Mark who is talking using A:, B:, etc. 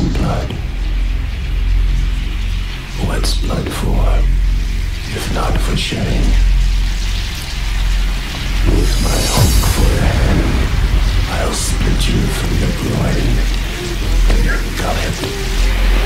A: blood. What's blood for, if not for shedding? With my hook for a hand, I'll split you from your groin to your gullet.